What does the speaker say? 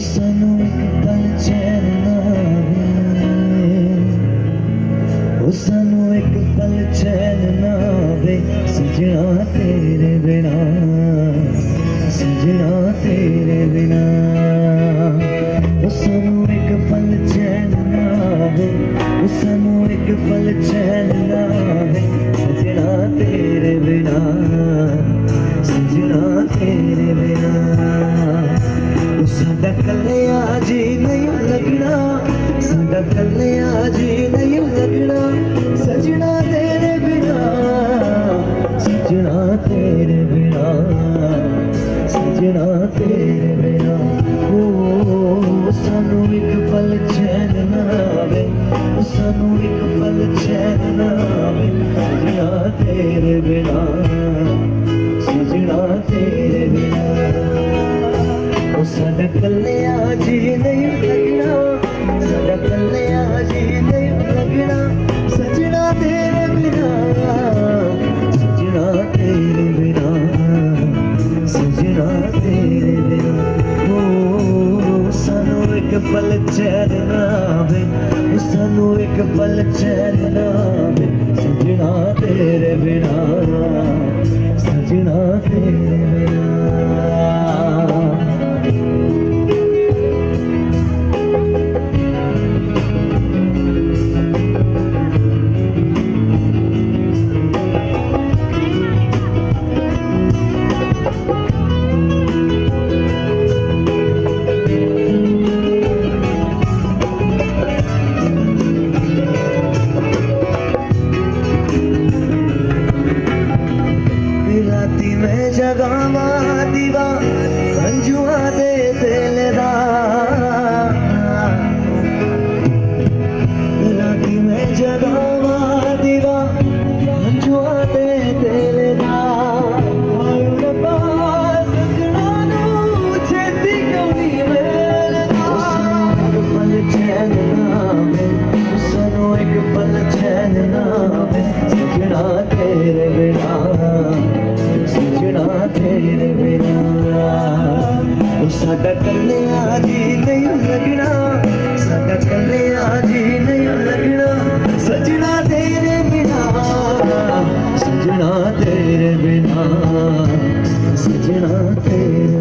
سنو پلچنا سنو ایک پل چلنا بے سجنا تیرے بنا سجنا تیرے بنا سنو ایک پل چلنا بے سنو ایک پل چلنا ساڈا کلیا نہیں لگنا ساڈا کلیا نہیں لگنا، سجنا تیرے بنا، سجنا تیرے بنا، سجنا تیرے بنا۔ او، سانو ایک پل چین نہ سانو ایک پل چین نہ آوے سجنا تیرے بنا۔ ساڈا کلیا جی نہیں لگنا ساڈا کلیا جی نہیں لگنا سجنا تیرے بنا سجنا تیرے بنا سجنا تیرے بنا او سانو ایک پل چین نہ آوے سانو ایک پل چین نہ آوے سجنا تیرے راتی میں دیوا دے دل دا راتی میں جگاوا دیوا رنجوا دے دل دا نو پل سنو ایک پل چین نامے سجنا تیرے بنا ساڈا کلیا جی نہیں لگنا ساڈا کلیا جی نہیں لگنا سجنا تیرے بنا سجنا تیرے بنا سجنا تیرے بنا